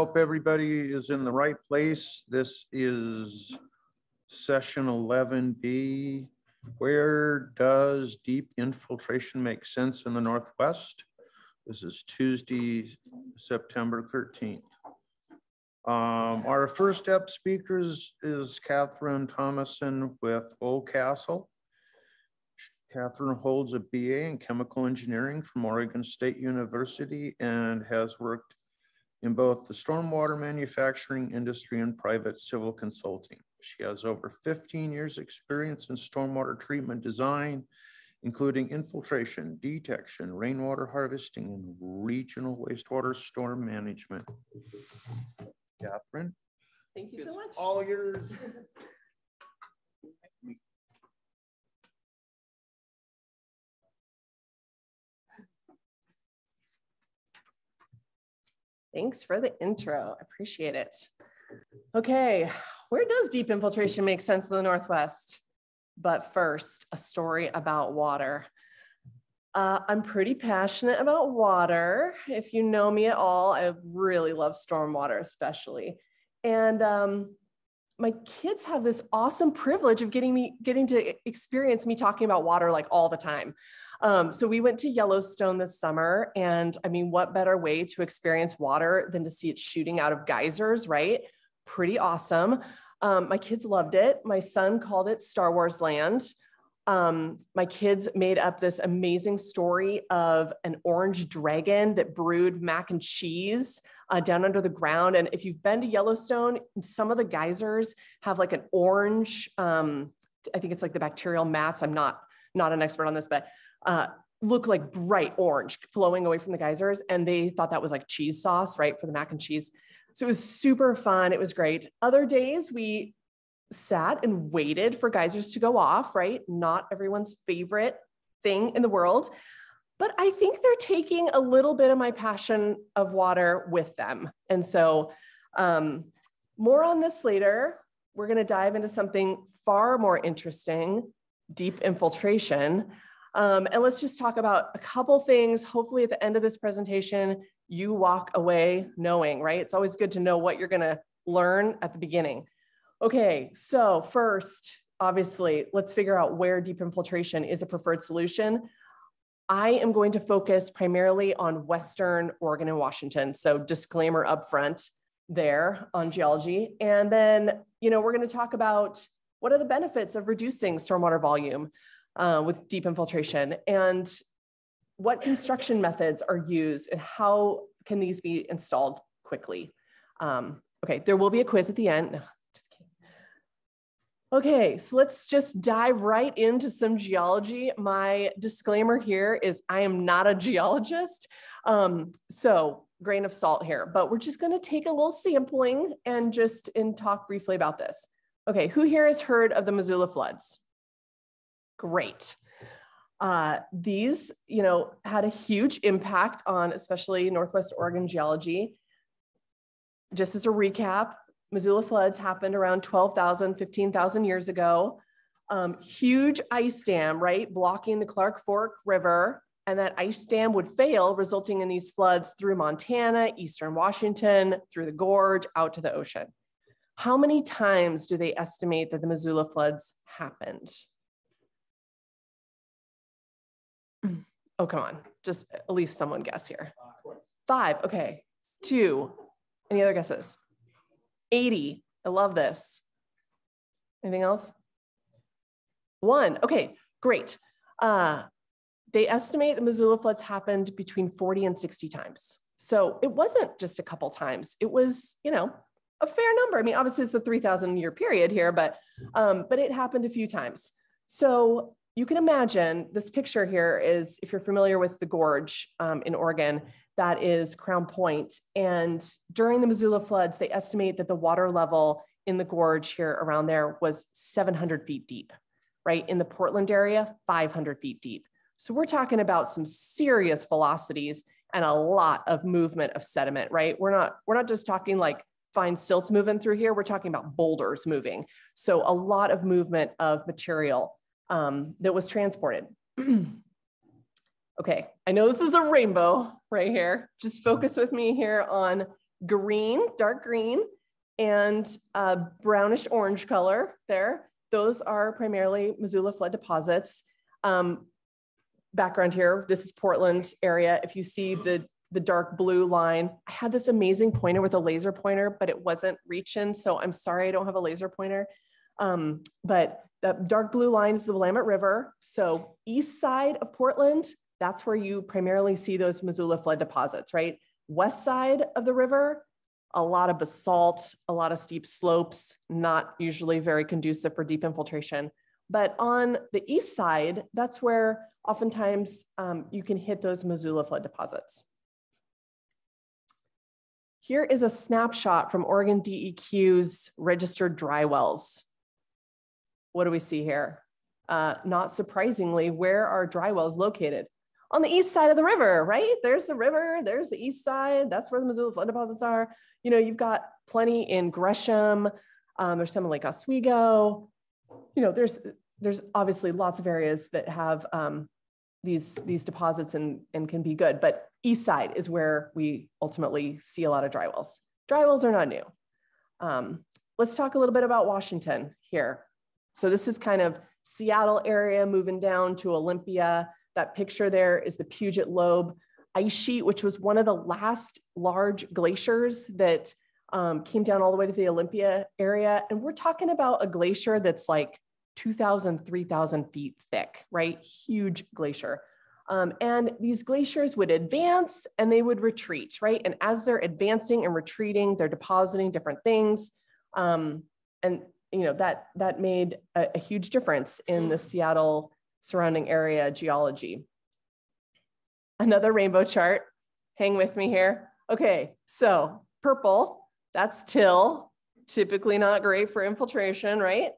Hope everybody is in the right place. This is session eleven B. Where does deep infiltration make sense in the Northwest? This is Tuesday, September thirteenth. Um, our first step speakers is Catherine Thomason with Oldcastle. Catherine holds a BA in chemical engineering from Oregon State University and has worked in both the stormwater manufacturing industry and private civil consulting. She has over 15 years experience in stormwater treatment design, including infiltration, detention, rainwater harvesting, and regional wastewater storm management. Catherine? Thank you so much. All yours. Thanks for the intro. I appreciate it. Okay, where does deep infiltration make sense in the Northwest? But first, a story about water. Uh, I'm pretty passionate about water. If you know me at all, I really love stormwater, especially. And um, my kids have this awesome privilege of getting me getting to experience me talking about water like all the time. Um, so we went to Yellowstone this summer, and I mean, what better way to experience water than to see it shooting out of geysers, right? Pretty awesome. Um, my kids loved it. My son called it Star Wars Land. Um, my kids made up this amazing story of an orange dragon that brewed mac and cheese uh, down under the ground. And if you've been to Yellowstone, some of the geysers have like an orange, um, I think it's like the bacterial mats. I'm not not an expert on this, but uh, look like bright orange flowing away from the geysers. And they thought that was like cheese sauce, right, for the mac and cheese. So it was super fun. It was great. Other days we sat and waited for geysers to go off, right? Not everyone's favorite thing in the world. But I think they're taking a little bit of my passion of water with them. And so, um, more on this later. We're going to dive into something far more interesting deep infiltration. Um, and let's just talk about a couple things. Hopefully, at the end of this presentation, you walk away knowing, right? It's always good to know what you're going to learn at the beginning. Okay, so first, obviously, let's figure out where deep infiltration is a preferred solution. I am going to focus primarily on Western Oregon and Washington. So disclaimer upfront there on geology. And then, you know, we're going to talk about what are the benefits of reducing stormwater volume uh, with deep infiltration and what construction methods are used and how can these be installed quickly. Um, okay, there will be a quiz at the end. Just kidding. Okay, so let's just dive right into some geology. My disclaimer here is I am not a geologist. Um, so grain of salt here, but we're just gonna take a little sampling and just and talk briefly about this. Okay, who here has heard of the Missoula floods? Great. Uh, these, you know, had a huge impact on especially Northwest Oregon geology. Just as a recap, Missoula floods happened around 12,000, 15,000 years ago. Um, huge ice dam, right, blocking the Clark Fork River. And that ice dam would fail, resulting in these floods through Montana, Eastern Washington, through the gorge, out to the ocean. How many times do they estimate that the Missoula floods happened? Oh, come on. Just at least someone guess here. Five. Okay. Two. Any other guesses? 80. I love this. Anything else? One. Okay, great. Uh, they estimate the Missoula floods happened between 40 and 60 times. So it wasn't just a couple times. It was, you know, a fair number. I mean, obviously it's a 3000 year period here, but, um, but it happened a few times. So you can imagine this picture here is, if you're familiar with the gorge um, in Oregon, that is Crown Point. And during the Missoula floods, they estimate that the water level in the gorge here around there was 700 feet deep, right? In the Portland area, 500 feet deep. So we're talking about some serious velocities and a lot of movement of sediment, right? We're not, we're not just talking like fine silts moving through here. We're talking about boulders moving. So a lot of movement of material um, that was transported. okay, I know this is a rainbow right here. Just focus with me here on green, dark green, and brownish orange color there. Those are primarily Missoula flood deposits. Um, background here, this is Portland area. If you see the, the dark blue line, I had this amazing pointer with a laser pointer, but it wasn't reaching. So I'm sorry I don't have a laser pointer. Um, but the dark blue line is the Willamette River. So east side of Portland, that's where you primarily see those Missoula flood deposits, right? West side of the river, a lot of basalt, a lot of steep slopes, not usually very conducive for deep infiltration. But on the east side, that's where oftentimes um, you can hit those Missoula flood deposits. Here is a snapshot from Oregon DEQ's registered dry wells. What do we see here? Uh, not surprisingly, where are dry wells located? On the east side of the river, right? There's the river, there's the east side, that's where the Missoula flood deposits are. You know, you've got plenty in Gresham, um, there's some in Lake Oswego. You know, there's there's obviously lots of areas that have um, these these deposits and, and can be good, but east side is where we ultimately see a lot of dry wells. Dry wells are not new. Um, let's talk a little bit about Washington here. So this is kind of Seattle area moving down to Olympia. That picture there is the Puget Lobe ice sheet, which was one of the last large glaciers that um, came down all the way to the Olympia area. And we're talking about a glacier that's like 2,000, 3,000 feet thick, right? Huge glacier. Um, and these glaciers would advance and they would retreat, right? And as they're advancing and retreating, they're depositing different things. Um, and you know that that made a, a huge difference in the Seattle surrounding area geology. Another rainbow chart. Hang with me here. Okay, so purple, that's till, typically not great for infiltration, right?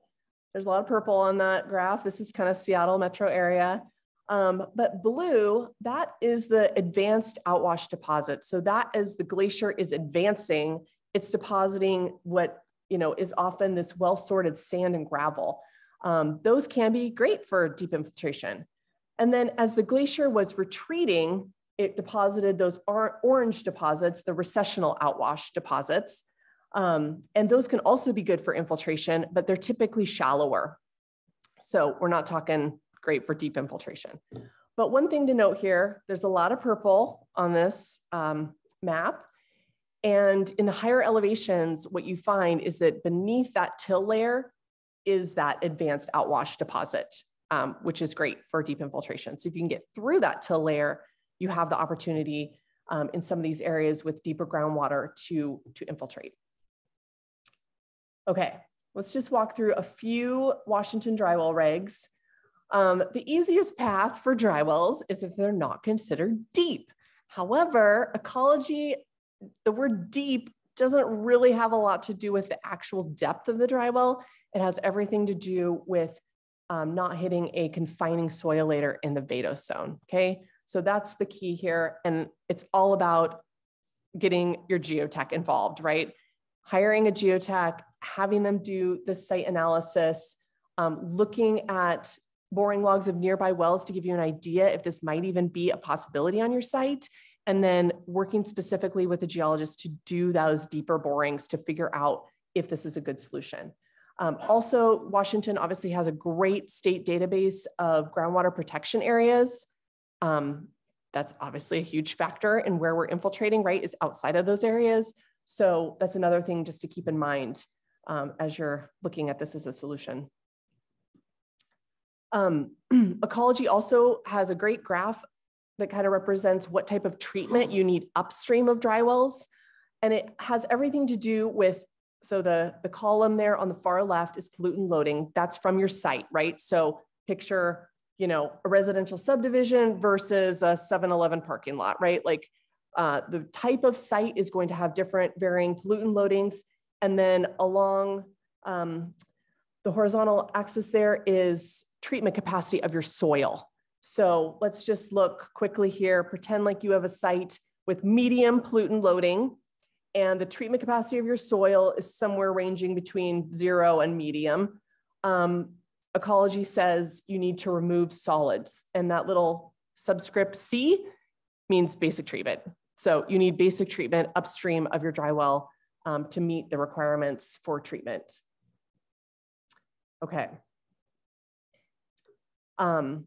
There's a lot of purple on that graph. This is kind of Seattle metro area. Um, but blue, that is the advanced outwash deposit. So that as the glacier is advancing, it's depositing what you know, is often this well-sorted sand and gravel. Um, those can be great for deep infiltration. And then as the glacier was retreating, it deposited those or orange deposits, the recessional outwash deposits. Um, and those can also be good for infiltration, but they're typically shallower. So we're not talking great for deep infiltration. But one thing to note here, there's a lot of purple on this um, map. And in the higher elevations, what you find is that beneath that till layer is that advanced outwash deposit, um, which is great for deep infiltration. So if you can get through that till layer, you have the opportunity um, in some of these areas with deeper groundwater to, to infiltrate. Okay, let's just walk through a few Washington drywell regs. Um, the easiest path for drywells is if they're not considered deep. However, ecology the word deep doesn't really have a lot to do with the actual depth of the dry well. It has everything to do with um, not hitting a confining soil layer in the vadose zone. Okay, so that's the key here. And it's all about getting your geotech involved, right? Hiring a geotech, having them do the site analysis, um, looking at boring logs of nearby wells to give you an idea if this might even be a possibility on your site and then working specifically with the geologist to do those deeper borings to figure out if this is a good solution. Um, also, Washington obviously has a great state database of groundwater protection areas. Um, that's obviously a huge factor in where we're infiltrating, right, is outside of those areas. So that's another thing just to keep in mind um, as you're looking at this as a solution. Um, ecology also has a great graph that kind of represents what type of treatment you need upstream of dry wells. And it has everything to do with, so the, the column there on the far left is pollutant loading. That's from your site, right? So picture, you know, a residential subdivision versus a 7-Eleven parking lot, right? Like uh, the type of site is going to have different varying pollutant loadings. And then along um, the horizontal axis there is treatment capacity of your soil. So let's just look quickly here. Pretend like you have a site with medium pollutant loading and the treatment capacity of your soil is somewhere ranging between zero and medium. Um, ecology says you need to remove solids and that little subscript C means basic treatment. So you need basic treatment upstream of your dry well um, to meet the requirements for treatment. Okay. Um,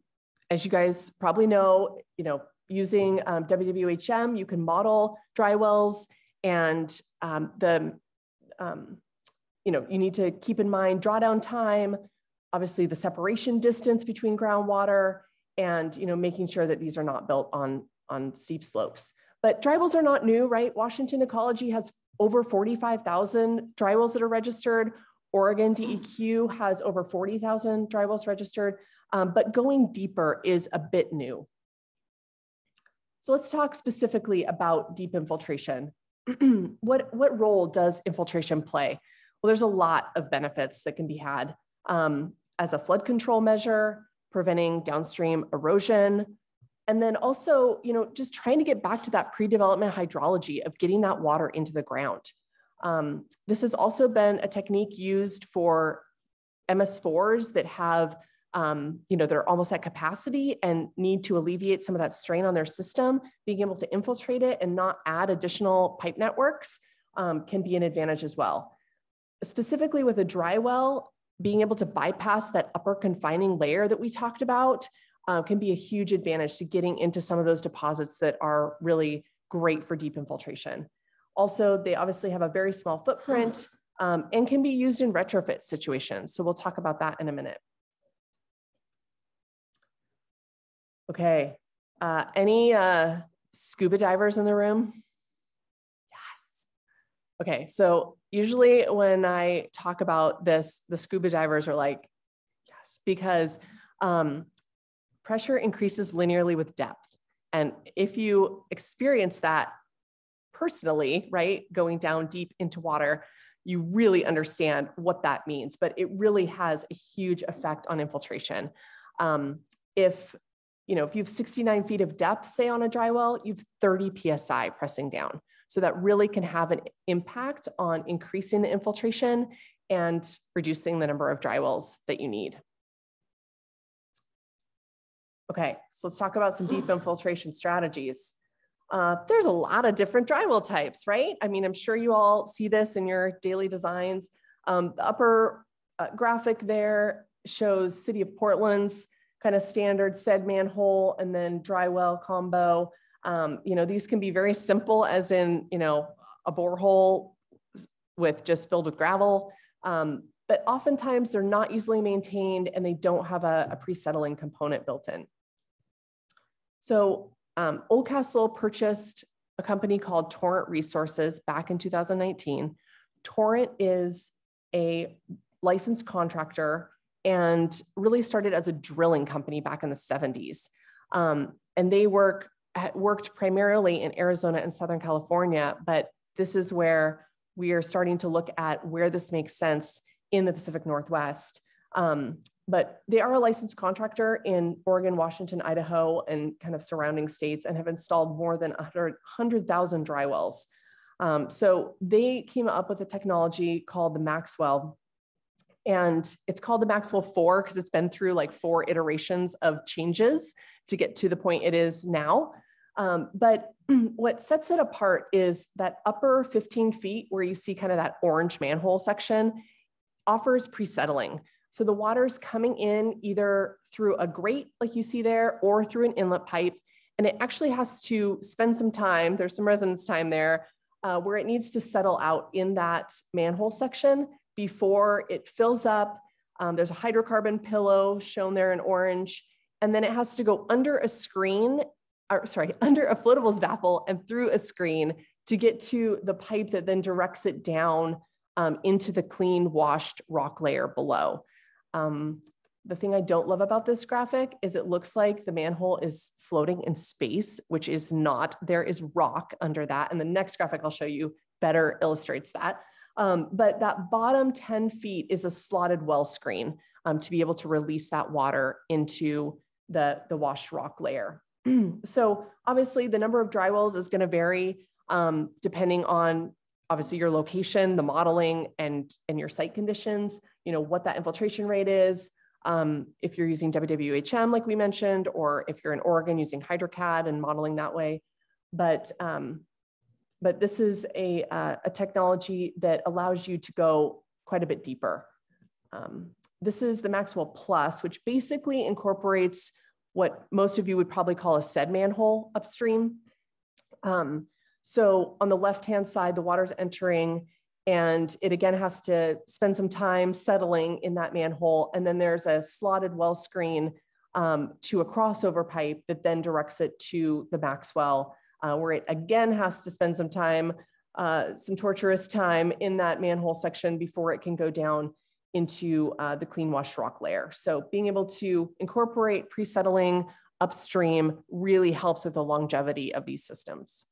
as you guys probably know, you know, using um, WWHM, you can model dry wells and um, the, um, you know, you need to keep in mind drawdown time, obviously the separation distance between groundwater and, you know, making sure that these are not built on, on steep slopes. But dry wells are not new, right? Washington Ecology has over 45,000 dry wells that are registered. Oregon DEQ has over 40,000 dry wells registered, um, but going deeper is a bit new. So let's talk specifically about deep infiltration. what, what role does infiltration play? Well, there's a lot of benefits that can be had um, as a flood control measure, preventing downstream erosion, and then also, you know, just trying to get back to that pre-development hydrology of getting that water into the ground. Um, this has also been a technique used for MS4s that have, um, you know, they're almost at capacity and need to alleviate some of that strain on their system. Being able to infiltrate it and not add additional pipe networks um, can be an advantage as well. Specifically with a dry well, being able to bypass that upper confining layer that we talked about uh, can be a huge advantage to getting into some of those deposits that are really great for deep infiltration. Also, they obviously have a very small footprint um, and can be used in retrofit situations. So we'll talk about that in a minute. Okay, uh, any uh, scuba divers in the room? Yes. Okay, so usually when I talk about this, the scuba divers are like, yes, because um, pressure increases linearly with depth. And if you experience that personally, right, going down deep into water, you really understand what that means. But it really has a huge effect on infiltration. Um, if you know, if you have 69 feet of depth, say on a dry well, you've 30 psi pressing down. So that really can have an impact on increasing the infiltration and reducing the number of dry wells that you need. Okay, so let's talk about some deep infiltration strategies. Uh, there's a lot of different drywell types, right? I mean, I'm sure you all see this in your daily designs. Um, the upper uh, graphic there shows City of Portland's kind of standard sed manhole and then dry well combo. Um, you know, these can be very simple as in, you know, a borehole with just filled with gravel. Um, but oftentimes they're not easily maintained and they don't have a, a pre-settling component built in. So um, Oldcastle purchased a company called Torrent Resources back in 2019. Torrent is a licensed contractor and really started as a drilling company back in the 70s. Um, and they work worked primarily in Arizona and Southern California, but this is where we are starting to look at where this makes sense in the Pacific Northwest. Um, but they are a licensed contractor in Oregon, Washington, Idaho, and kind of surrounding states and have installed more than 100,000 dry wells. Um, so they came up with a technology called the Maxwell. And it's called the Maxwell 4 because it's been through like four iterations of changes to get to the point it is now. Um, but what sets it apart is that upper 15 feet where you see kind of that orange manhole section offers pre-settling. So the water's coming in either through a grate, like you see there, or through an inlet pipe. And it actually has to spend some time, there's some residence time there, uh, where it needs to settle out in that manhole section before it fills up. Um, there's a hydrocarbon pillow shown there in orange. And then it has to go under a screen, or sorry, under a floatables baffle and through a screen to get to the pipe that then directs it down um, into the clean washed rock layer below. Um, the thing I don't love about this graphic is it looks like the manhole is floating in space, which is not. There is rock under that. And the next graphic I'll show you better illustrates that. Um, but that bottom 10 feet is a slotted well screen um, to be able to release that water into the, the washed rock layer. so obviously the number of dry wells is gonna vary um, depending on obviously your location, the modeling and, and your site conditions you know, what that infiltration rate is. Um, if you're using WWHM, like we mentioned, or if you're in Oregon using HydroCAD and modeling that way. but um, but this is a, uh, a technology that allows you to go quite a bit deeper. Um, this is the Maxwell Plus, which basically incorporates what most of you would probably call a sed manhole upstream. Um, so on the left-hand side, the water's entering and it again has to spend some time settling in that manhole. And then there's a slotted well screen um, to a crossover pipe that then directs it to the Maxwell, uh, where it again has to spend some time, uh, some torturous time in that manhole section before it can go down into uh, the clean wash rock layer. So being able to incorporate pre-settling upstream really helps with the longevity of these systems.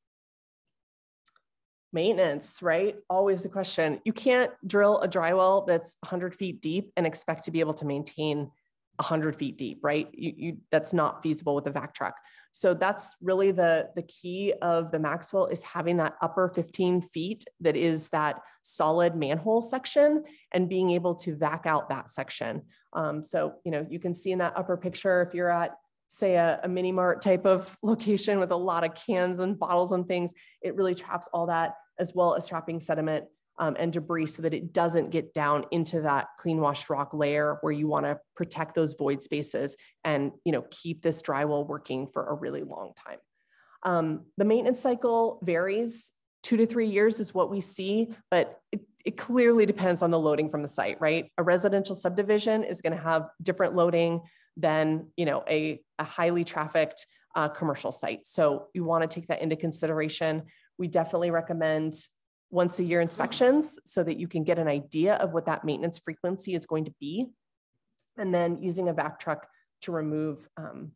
Maintenance, right? Always the question. You can't drill a dry well that's 100 feet deep and expect to be able to maintain 100 feet deep, right? You, you, that's not feasible with a vac truck. So that's really the, the key of the Maxwell is having that upper 15 feet that is that solid manhole section and being able to vac out that section. Um, so, you know, you can see in that upper picture, if you're at say a, a mini mart type of location with a lot of cans and bottles and things, it really traps all that as well as trapping sediment um, and debris so that it doesn't get down into that clean washed rock layer where you want to protect those void spaces and you know keep this drywell working for a really long time. Um, the maintenance cycle varies. Two to three years is what we see, but it, it clearly depends on the loading from the site, right? A residential subdivision is going to have different loading than you know a, a highly trafficked uh, commercial site. So you want to take that into consideration. We definitely recommend once a year inspections so that you can get an idea of what that maintenance frequency is going to be. And then using a vac truck to remove um,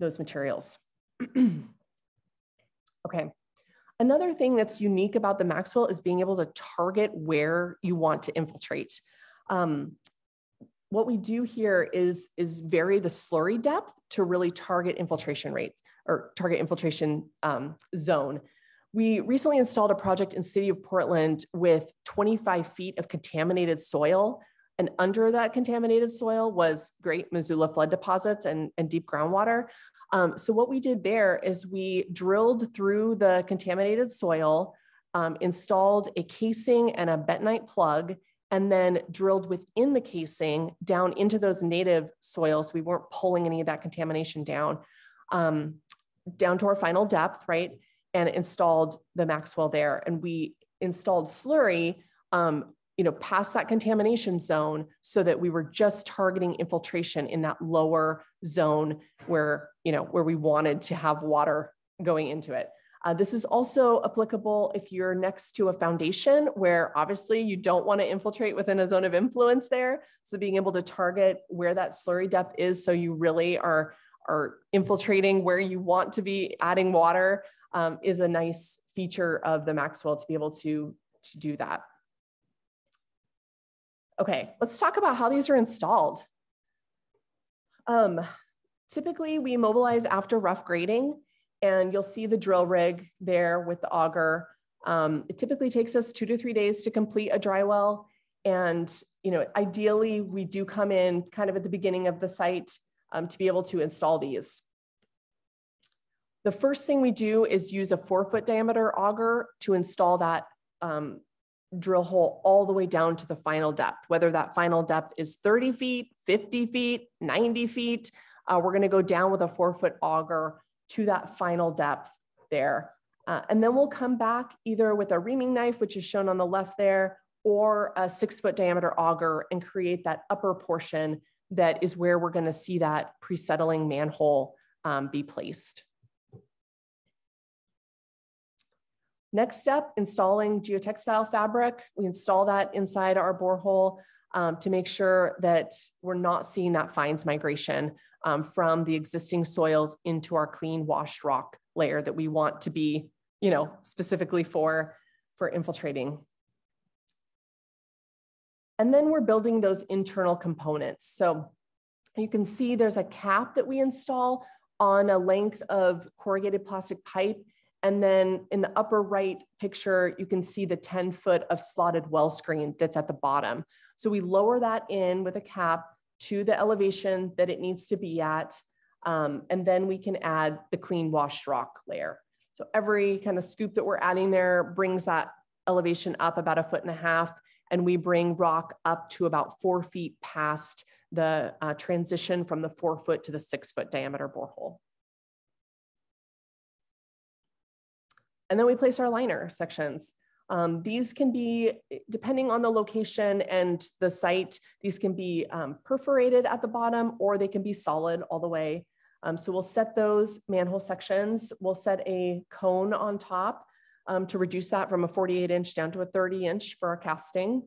those materials. okay. Another thing that's unique about the Maxwell is being able to target where you want to infiltrate. Um, what we do here is, is vary the slurry depth to really target infiltration rates or target infiltration um, zone. We recently installed a project in city of Portland with 25 feet of contaminated soil. And under that contaminated soil was great Missoula flood deposits and, and deep groundwater. Um, so what we did there is we drilled through the contaminated soil, um, installed a casing and a bentonite plug, and then drilled within the casing down into those native soils. We weren't pulling any of that contamination down, um, down to our final depth, right? And installed the Maxwell there. And we installed slurry, um, you know, past that contamination zone so that we were just targeting infiltration in that lower zone where, you know, where we wanted to have water going into it. Uh, this is also applicable if you're next to a foundation where obviously you don't want to infiltrate within a zone of influence there. So being able to target where that slurry depth is so you really are, are infiltrating where you want to be adding water um, is a nice feature of the Maxwell to be able to, to do that. Okay, let's talk about how these are installed. Um, typically, we mobilize after rough grading, and you'll see the drill rig there with the auger. Um, it typically takes us two to three days to complete a dry well. And you know, ideally, we do come in kind of at the beginning of the site um, to be able to install these. The first thing we do is use a four foot diameter auger to install that um, drill hole all the way down to the final depth, whether that final depth is 30 feet, 50 feet, 90 feet. Uh, we're gonna go down with a four foot auger to that final depth there. Uh, and then we'll come back either with a reaming knife, which is shown on the left there, or a six foot diameter auger and create that upper portion that is where we're gonna see that pre-settling manhole um, be placed. Next step, installing geotextile fabric. We install that inside our borehole um, to make sure that we're not seeing that fines migration um, from the existing soils into our clean washed rock layer that we want to be, you know, specifically for, for infiltrating. And then we're building those internal components. So you can see there's a cap that we install on a length of corrugated plastic pipe and then in the upper right picture, you can see the 10 foot of slotted well screen that's at the bottom. So we lower that in with a cap to the elevation that it needs to be at. Um, and then we can add the clean washed rock layer. So every kind of scoop that we're adding there brings that elevation up about a foot and a half, and we bring rock up to about four feet past the uh, transition from the four foot to the six foot diameter borehole. And then we place our liner sections. Um, these can be, depending on the location and the site, these can be um, perforated at the bottom or they can be solid all the way. Um, so we'll set those manhole sections. We'll set a cone on top um, to reduce that from a 48 inch down to a 30 inch for our casting.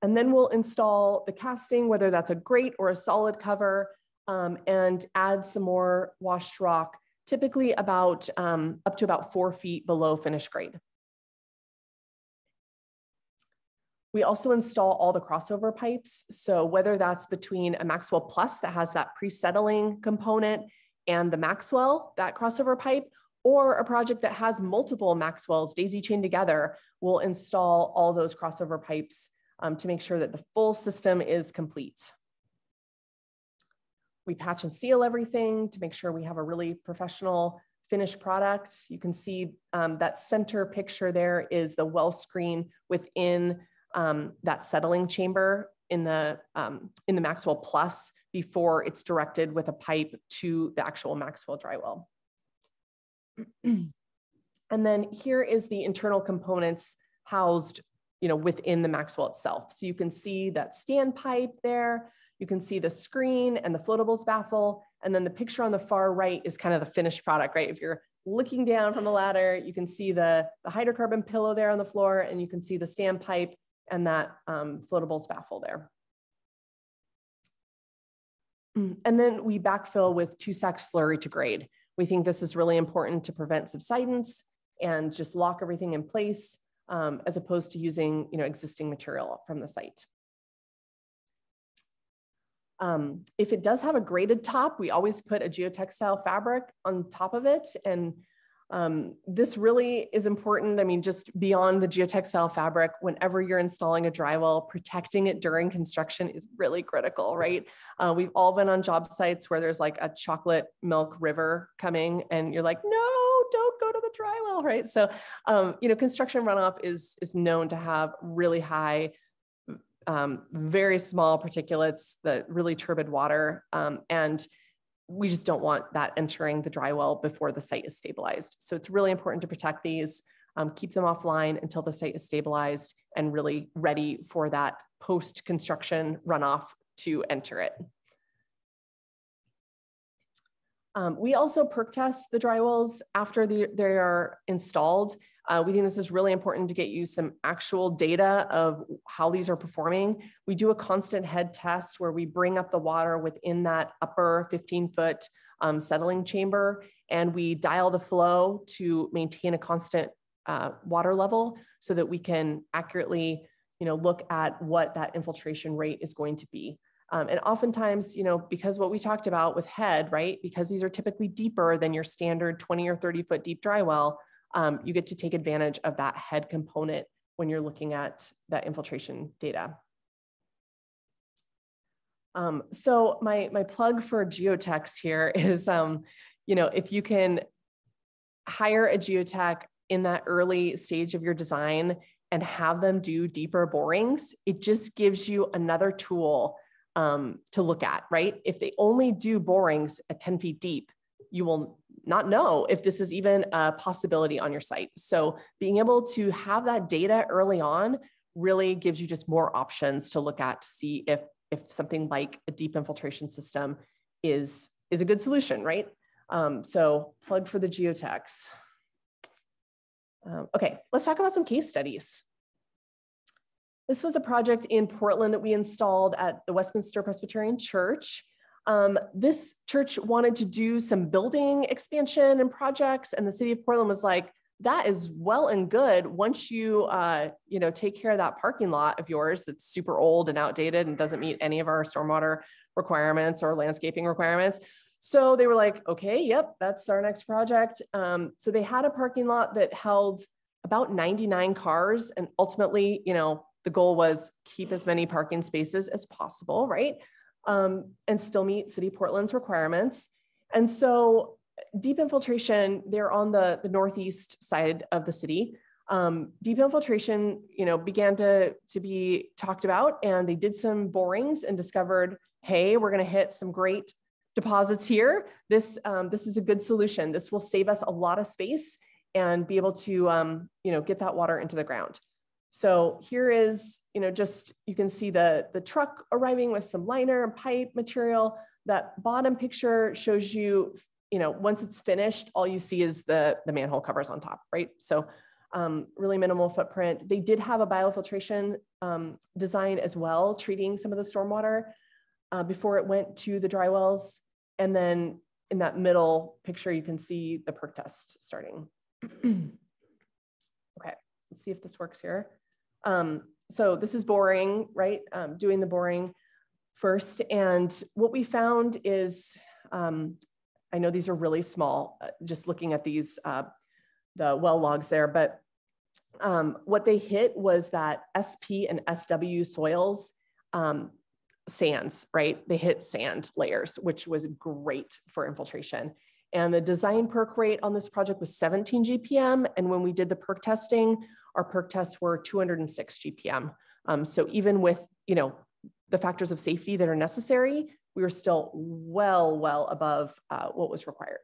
And then we'll install the casting, whether that's a grate or a solid cover, um, and add some more washed rock typically about um, up to about four feet below finished grade. We also install all the crossover pipes. So whether that's between a Maxwell Plus that has that pre-settling component and the Maxwell, that crossover pipe, or a project that has multiple Maxwells daisy chained together, we'll install all those crossover pipes um, to make sure that the full system is complete. We patch and seal everything to make sure we have a really professional finished product. You can see um, that center picture there is the well screen within um, that settling chamber in the, um, in the Maxwell Plus before it's directed with a pipe to the actual Maxwell dry well. and then here is the internal components housed you know, within the Maxwell itself. So you can see that stand pipe there, you can see the screen and the floatables baffle. And then the picture on the far right is kind of the finished product, right? If you're looking down from the ladder, you can see the, the hydrocarbon pillow there on the floor, and you can see the standpipe and that um, floatables baffle there. And then we backfill with two sack slurry to grade. We think this is really important to prevent subsidence and just lock everything in place um, as opposed to using you know, existing material from the site. Um, if it does have a graded top, we always put a geotextile fabric on top of it. And um, this really is important. I mean, just beyond the geotextile fabric, whenever you're installing a drywell, protecting it during construction is really critical, right? Uh, we've all been on job sites where there's like a chocolate milk river coming and you're like, no, don't go to the drywell, right? So, um, you know, construction runoff is, is known to have really high um, very small particulates, the really turbid water, um, and we just don't want that entering the dry well before the site is stabilized. So it's really important to protect these, um, keep them offline until the site is stabilized and really ready for that post-construction runoff to enter it. Um, we also perk test the dry wells after the, they are installed uh, we think this is really important to get you some actual data of how these are performing. We do a constant head test where we bring up the water within that upper 15 foot um, settling chamber and we dial the flow to maintain a constant uh, water level so that we can accurately you know, look at what that infiltration rate is going to be. Um, and oftentimes, you know, because what we talked about with head, right, because these are typically deeper than your standard 20 or 30 foot deep dry well, um, you get to take advantage of that head component when you're looking at that infiltration data. Um, so my, my plug for geotechs here is, um, you know, if you can hire a geotech in that early stage of your design and have them do deeper borings, it just gives you another tool um, to look at, right? If they only do borings at 10 feet deep, you will not know if this is even a possibility on your site. So being able to have that data early on really gives you just more options to look at to see if if something like a deep infiltration system is is a good solution, right? Um, so plug for the geotechs. Um, okay, let's talk about some case studies. This was a project in Portland that we installed at the Westminster Presbyterian Church. Um, this church wanted to do some building expansion and projects, and the city of Portland was like, that is well and good. Once you uh, you know take care of that parking lot of yours that's super old and outdated and doesn't meet any of our stormwater requirements or landscaping requirements. So they were like okay yep that's our next project. Um, so they had a parking lot that held about 99 cars and ultimately you know the goal was keep as many parking spaces as possible right um, and still meet City Portland's requirements. And so deep infiltration, they're on the, the northeast side of the city. Um, deep infiltration, you know, began to, to be talked about and they did some borings and discovered, hey, we're gonna hit some great deposits here. This, um, this is a good solution. This will save us a lot of space and be able to, um, you know, get that water into the ground. So here is, you know, just, you can see the, the truck arriving with some liner and pipe material. That bottom picture shows you, you know, once it's finished, all you see is the, the manhole covers on top, right? So um, really minimal footprint. They did have a biofiltration um, design as well, treating some of the stormwater uh, before it went to the dry wells. And then in that middle picture, you can see the perk test starting. okay, let's see if this works here. Um, so this is boring, right? Um, doing the boring first. And what we found is, um, I know these are really small, uh, just looking at these, uh, the well logs there, but um, what they hit was that SP and SW soils, um, sands, right? They hit sand layers, which was great for infiltration. And the design perk rate on this project was 17 GPM. And when we did the perk testing, our perk tests were 206 GPM. Um, so even with, you know, the factors of safety that are necessary, we were still well, well above uh, what was required.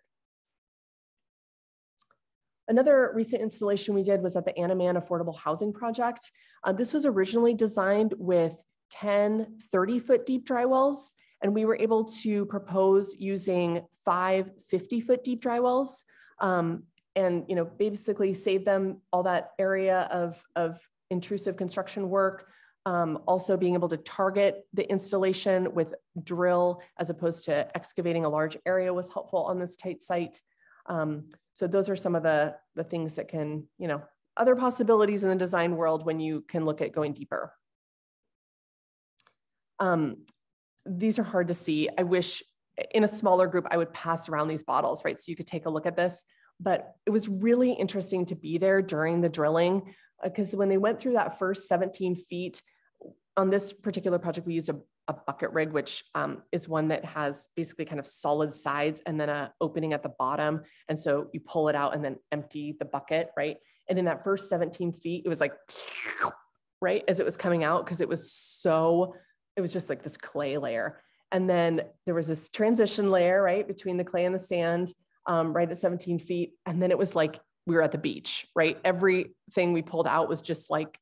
Another recent installation we did was at the Annaman Affordable Housing Project. Uh, this was originally designed with 10 30 foot deep dry wells, and we were able to propose using five 50 foot deep dry wells um, and you know basically save them all that area of, of intrusive construction work. Um, also being able to target the installation with drill as opposed to excavating a large area was helpful on this tight site. Um, so those are some of the, the things that can, you know, other possibilities in the design world when you can look at going deeper. Um, these are hard to see. I wish in a smaller group, I would pass around these bottles, right? So you could take a look at this. But it was really interesting to be there during the drilling because uh, when they went through that first 17 feet, on this particular project, we used a a bucket rig, which um, is one that has basically kind of solid sides and then a opening at the bottom. And so you pull it out and then empty the bucket, right? And in that first 17 feet, it was like, right, as it was coming out, because it was so, it was just like this clay layer. And then there was this transition layer, right, between the clay and the sand, um, right at 17 feet. And then it was like we were at the beach, right? Everything we pulled out was just like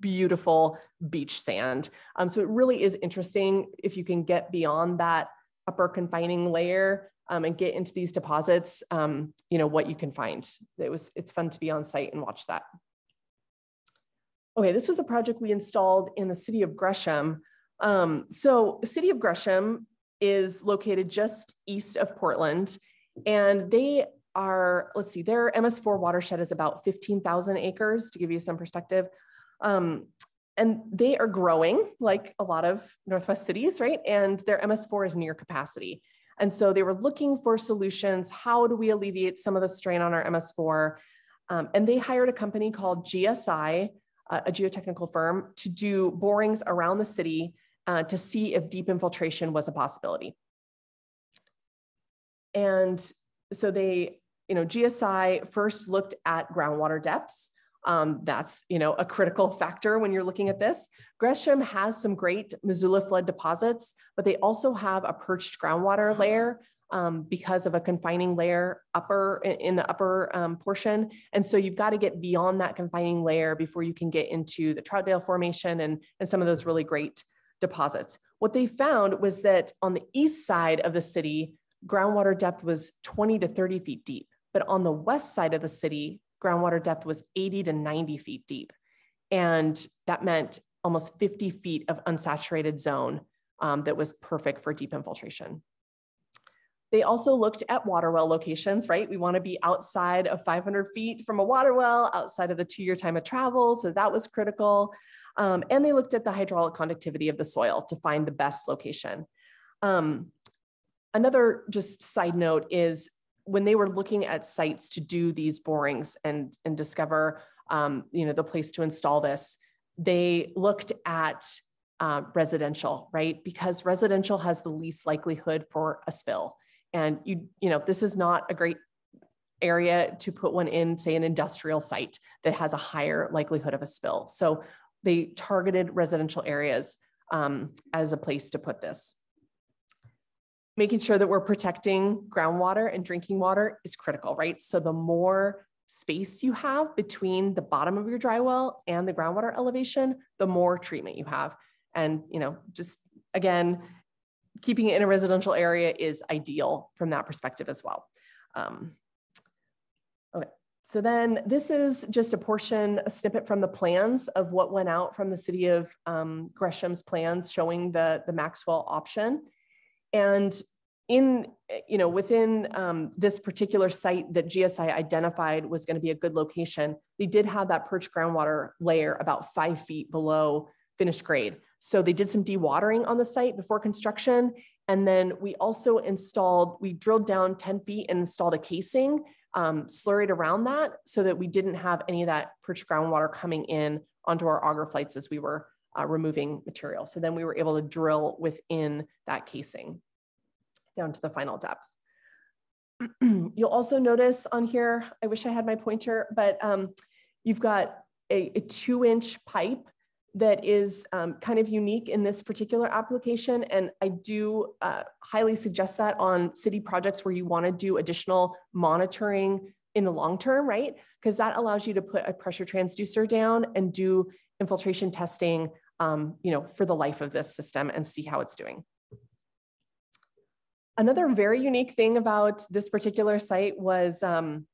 beautiful beach sand. Um, so it really is interesting if you can get beyond that upper confining layer um, and get into these deposits, um, you know, what you can find. It was, it's fun to be on site and watch that. Okay, this was a project we installed in the city of Gresham. Um, so city of Gresham is located just east of Portland and they are, let's see, their MS4 watershed is about 15,000 acres to give you some perspective. Um, and they are growing like a lot of Northwest cities, right? And their MS4 is near capacity. And so they were looking for solutions. How do we alleviate some of the strain on our MS4? Um, and they hired a company called GSI, uh, a geotechnical firm, to do borings around the city uh, to see if deep infiltration was a possibility. And so they, you know, GSI first looked at groundwater depths um, that's you know a critical factor when you're looking at this. Gresham has some great Missoula flood deposits, but they also have a perched groundwater layer um, because of a confining layer upper in the upper um, portion. And so you've got to get beyond that confining layer before you can get into the Troutdale Formation and, and some of those really great deposits. What they found was that on the east side of the city, groundwater depth was 20 to 30 feet deep. But on the west side of the city, groundwater depth was 80 to 90 feet deep. And that meant almost 50 feet of unsaturated zone um, that was perfect for deep infiltration. They also looked at water well locations, right? We wanna be outside of 500 feet from a water well, outside of the two-year time of travel, so that was critical. Um, and they looked at the hydraulic conductivity of the soil to find the best location. Um, another just side note is when they were looking at sites to do these borings and, and discover um, you know, the place to install this, they looked at uh, residential, right? Because residential has the least likelihood for a spill. And you, you know, this is not a great area to put one in, say, an industrial site that has a higher likelihood of a spill. So they targeted residential areas um, as a place to put this. Making sure that we're protecting groundwater and drinking water is critical, right? So the more space you have between the bottom of your dry well and the groundwater elevation, the more treatment you have. And, you know, just again, keeping it in a residential area is ideal from that perspective as well. Um, okay, so then this is just a portion, a snippet from the plans of what went out from the city of um, Gresham's plans showing the, the Maxwell option. And in, you know, within um, this particular site that GSI identified was going to be a good location, they did have that perch groundwater layer about five feet below finished grade. So they did some dewatering on the site before construction. And then we also installed, we drilled down 10 feet and installed a casing um, slurried around that so that we didn't have any of that perch groundwater coming in onto our auger flights as we were uh, removing material. So then we were able to drill within that casing down to the final depth. You'll also notice on here, I wish I had my pointer, but um, you've got a, a two inch pipe that is um, kind of unique in this particular application. And I do uh, highly suggest that on city projects where you wanna do additional monitoring in the long term, right? Because that allows you to put a pressure transducer down and do infiltration testing um, you know, for the life of this system and see how it's doing. Another very unique thing about this particular site was um,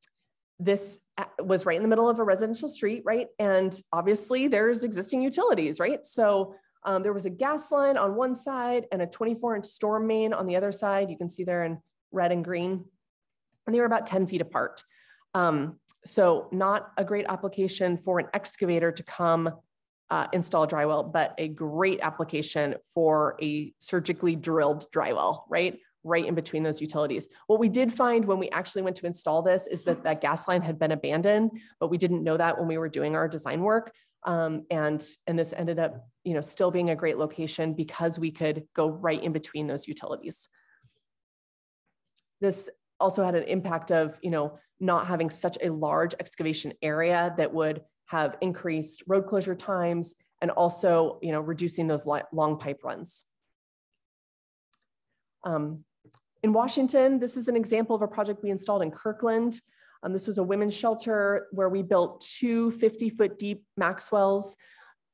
this uh, was right in the middle of a residential street, right? And obviously there's existing utilities, right? So um, there was a gas line on one side and a 24 inch storm main on the other side. You can see there in red and green. And they were about 10 feet apart. Um, so not a great application for an excavator to come uh, install dry well, but a great application for a surgically drilled dry well, right? Right in between those utilities. What we did find when we actually went to install this is that that gas line had been abandoned, but we didn't know that when we were doing our design work. Um, and, and this ended up, you know, still being a great location because we could go right in between those utilities. This also had an impact of, you know, not having such a large excavation area that would have increased road closure times and also, you know, reducing those long pipe runs. Um, in Washington, this is an example of a project we installed in Kirkland. Um, this was a women's shelter where we built two 50 foot deep Maxwells.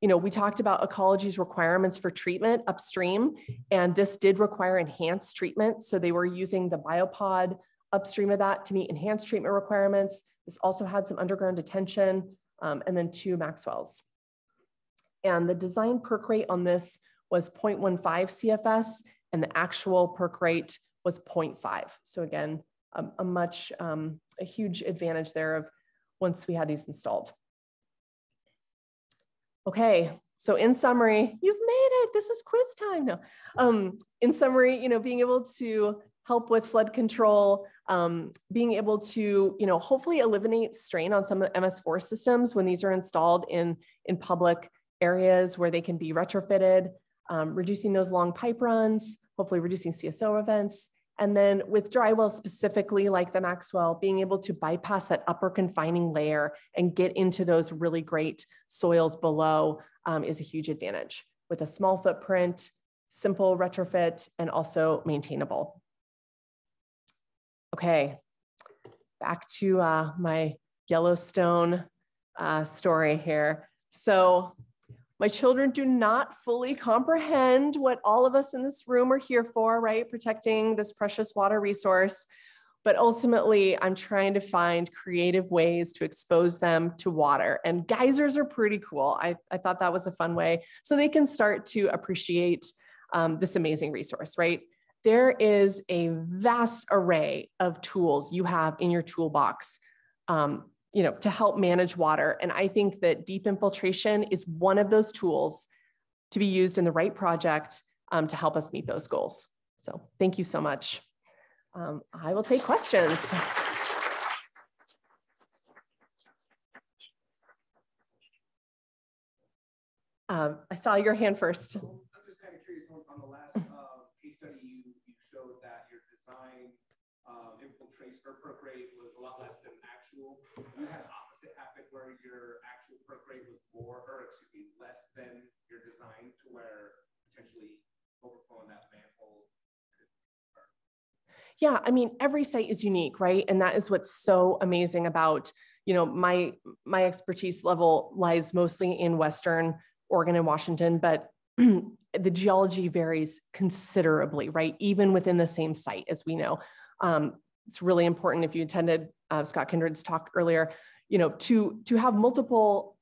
You know, we talked about ecology's requirements for treatment upstream, and this did require enhanced treatment. So they were using the biopod upstream of that to meet enhanced treatment requirements. This also had some underground detention um, and then two Maxwells. And the design perk rate on this was 0.15 CFS and the actual perk rate was 0.5. So again, a, a much, um, a huge advantage there of once we had these installed. Okay, so in summary, you've made it. This is quiz time now. Um, in summary, you know, being able to help with flood control, um, being able to, you know, hopefully eliminate strain on some of the MS4 systems when these are installed in, in public areas where they can be retrofitted, um, reducing those long pipe runs, hopefully reducing CSO events, and then with dry wells specifically like the Maxwell, being able to bypass that upper confining layer and get into those really great soils below um, is a huge advantage with a small footprint, simple retrofit, and also maintainable. Okay, back to uh, my Yellowstone uh, story here. So my children do not fully comprehend what all of us in this room are here for, right? Protecting this precious water resource. But ultimately, I'm trying to find creative ways to expose them to water. And geysers are pretty cool. I, I thought that was a fun way. So they can start to appreciate um, this amazing resource, right? There is a vast array of tools you have in your toolbox um, you know, to help manage water. And I think that deep infiltration is one of those tools to be used in the right project um, to help us meet those goals. So thank you so much. Um, I will take questions. Um, I saw your hand first. I'm just kind of curious on, on the last uh, case study you, you showed that your design um, infiltration or perk was a lot less than actual. You had opposite happen where your actual perk rate was more, or excuse me, less than your design to where potentially overflowing that manhole. Yeah, I mean, every site is unique, right? And that is what's so amazing about, you know, my my expertise level lies mostly in Western Oregon and Washington, but the geology varies considerably, right? Even within the same site, as we know. Um, it's really important if you attended uh, Scott Kindred's talk earlier, you know, to, to have multiple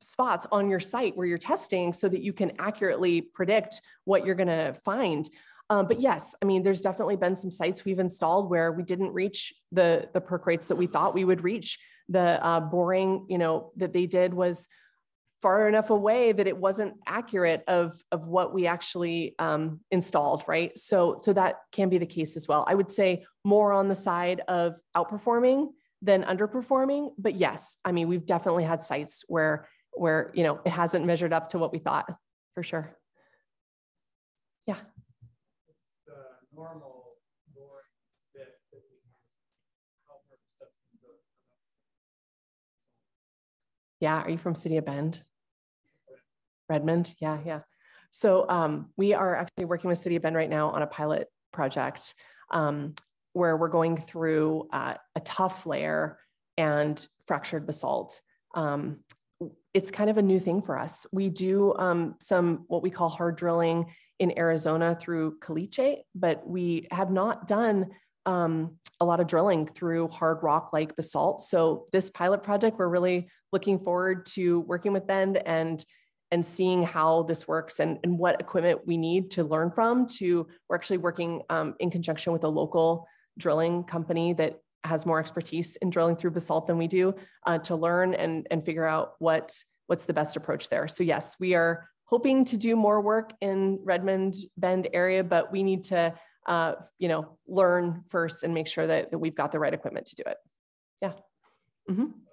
spots on your site where you're testing so that you can accurately predict what you're going to find. Um, but yes, I mean, there's definitely been some sites we've installed where we didn't reach the, the perk rates that we thought we would reach. The uh, boring, you know, that they did was far enough away that it wasn't accurate of, of what we actually um, installed, right? So, so that can be the case as well. I would say more on the side of outperforming than underperforming, but yes, I mean, we've definitely had sites where, where, you know, it hasn't measured up to what we thought, for sure. Yeah. The normal Yeah, are you from City of Bend? Redmond, yeah, yeah. So um, we are actually working with City of Bend right now on a pilot project um, where we're going through uh, a tuff layer and fractured basalt. Um, it's kind of a new thing for us. We do um, some what we call hard drilling in Arizona through caliche, but we have not done um, a lot of drilling through hard rock like basalt. So this pilot project, we're really looking forward to working with Bend and and seeing how this works and, and what equipment we need to learn from to we're actually working um, in conjunction with a local drilling company that has more expertise in drilling through basalt than we do uh, to learn and, and figure out what what's the best approach there. So yes, we are hoping to do more work in Redmond Bend area, but we need to uh, you know learn first and make sure that, that we've got the right equipment to do it. Yeah. Mm -hmm.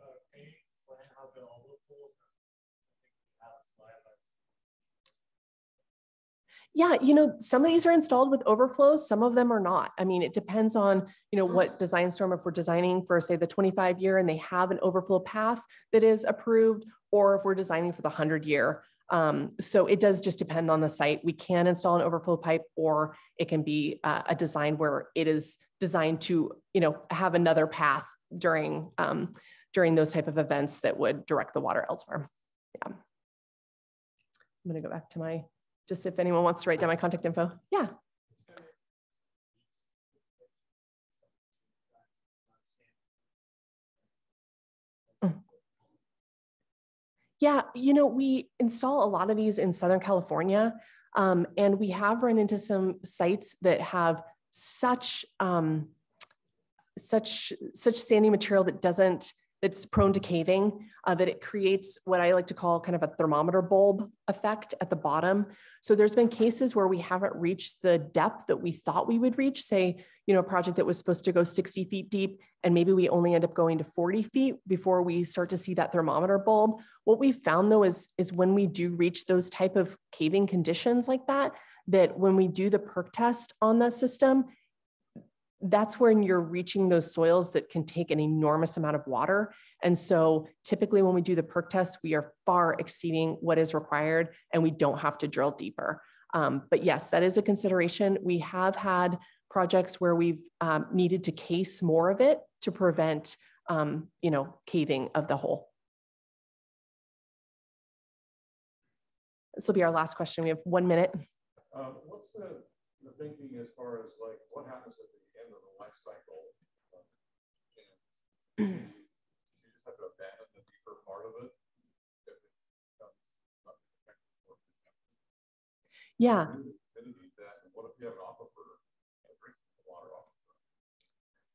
Yeah, you know, some of these are installed with overflows, some of them are not. I mean, it depends on, you know, what design storm, if we're designing for say the 25 year and they have an overflow path that is approved, or if we're designing for the 100 year. Um, so it does just depend on the site. We can install an overflow pipe or it can be uh, a design where it is designed to, you know, have another path during, um, during those type of events that would direct the water elsewhere. Yeah. I'm gonna go back to my just if anyone wants to write down my contact info. Yeah. Mm. Yeah, you know, we install a lot of these in Southern California, um, and we have run into some sites that have such um, such such sandy material that doesn't that's prone to caving, uh, that it creates what I like to call kind of a thermometer bulb effect at the bottom. So there's been cases where we haven't reached the depth that we thought we would reach, say, you know, a project that was supposed to go 60 feet deep, and maybe we only end up going to 40 feet before we start to see that thermometer bulb. What we found though is, is when we do reach those type of caving conditions like that, that when we do the perk test on that system, that's when you're reaching those soils that can take an enormous amount of water. And so typically when we do the perk test, we are far exceeding what is required and we don't have to drill deeper. Um, but yes, that is a consideration. We have had projects where we've um, needed to case more of it to prevent, um, you know, caving of the hole. This will be our last question. We have one minute. Uh, what's the, the thinking as far as like what happens at the life cycle. you just have to abandon the deeper part of it. Yeah.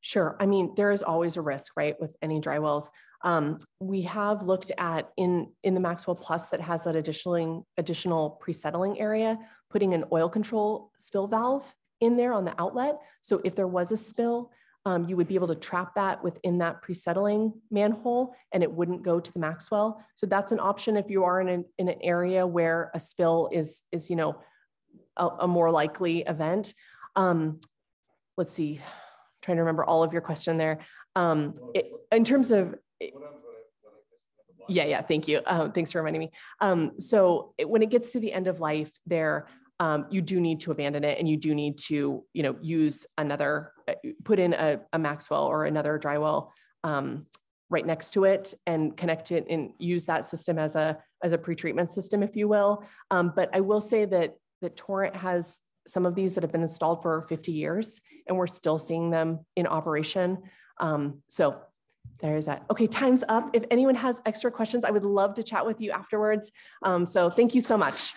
Sure. I mean, there is always a risk, right, with any dry wells. Um, we have looked at in in the Maxwell Plus that has that additional additional pre-settling area, putting an oil control spill valve in there on the outlet. So if there was a spill, um, you would be able to trap that within that pre-settling manhole and it wouldn't go to the Maxwell. So that's an option if you are in an, in an area where a spill is, is you know, a, a more likely event. Um, let's see, trying to remember all of your question there. Um, it- in terms of, yeah, yeah, thank you. Um, thanks for reminding me. Um, so it- when it gets to the end of life there, um, you do need to abandon it and you do need to, you know, use another, uh, put in a, a Maxwell or another dry well, um, right next to it and connect it and use that system as a, as a pretreatment system, if you will. Um, but I will say that, that Torrent has some of these that have been installed for 50 years and we're still seeing them in operation. Um, so there is that. Okay, time's up. If anyone has extra questions, I would love to chat with you afterwards. Um, so thank you so much.